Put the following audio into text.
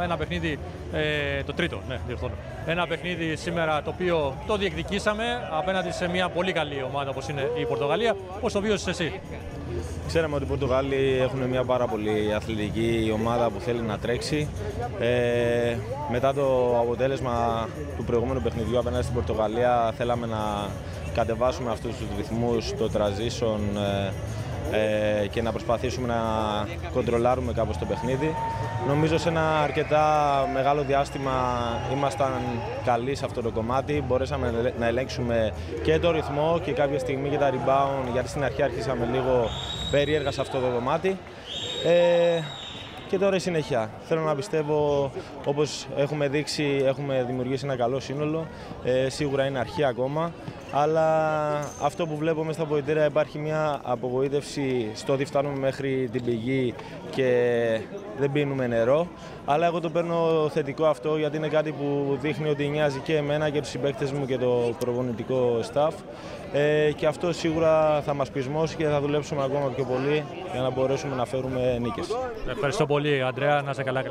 ένα παιχνίδι, ε, το τρίτο, ναι, διορθώνω. Ένα παιχνίδι σήμερα το οποίο το διεκδικήσαμε απέναντι σε μια πολύ καλή ομάδα όπως είναι η Πορτογαλία. Πώς το βίωσες εσύ; Ξέραμε ότι οι Πορτογάλοι έχουν μια πάρα πολύ αθλητική ομάδα που θέλει να τρέξει. Ε, μετά το αποτέλεσμα του προηγούμενου παιχνιδιού απέναντι στην Πορτογαλία θέλαμε να κατεβάσουμε αυτούς τους ρυθμούς, το transition ε, ε, και να προσπαθήσουμε να κοντρολάρουμε κάπως το παιχνίδι. Νομίζω σε ένα αρκετά μεγάλο διάστημα ήμασταν καλοί σε αυτό το κομμάτι. Μπορέσαμε να ελέγξουμε και το ρυθμό και κάποια στιγμή και τα rebound, γιατί στην αρχή αρχίσαμε λίγο περίεργα σε αυτό το κομμάτι. Ε, και τώρα η συνέχεια. Θέλω να πιστεύω, όπως έχουμε δείξει, έχουμε δημιουργήσει ένα καλό σύνολο. Ε, σίγουρα είναι αρχή ακόμα, αλλά αυτό που βλέπω μέσα στα ποητήρια υπάρχει μια απογοήτευση στο ότι φτάνουμε μέχρι την πηγή και δεν πίνουμε νερό. Αλλά εγώ το παίρνω θετικό αυτό γιατί είναι κάτι που δείχνει ότι νοιάζει και εμένα και τους συμπαίκτες μου και το προπονητικό staff. Ε, και αυτό σίγουρα θα μας πεισμώσει και θα δουλέψουμε ακόμα πιο πολύ για να μπορέσουμε να φέρουμε νίκες. Ευχαριστώ πολύ, Αντρέα. Να είσαι καλά.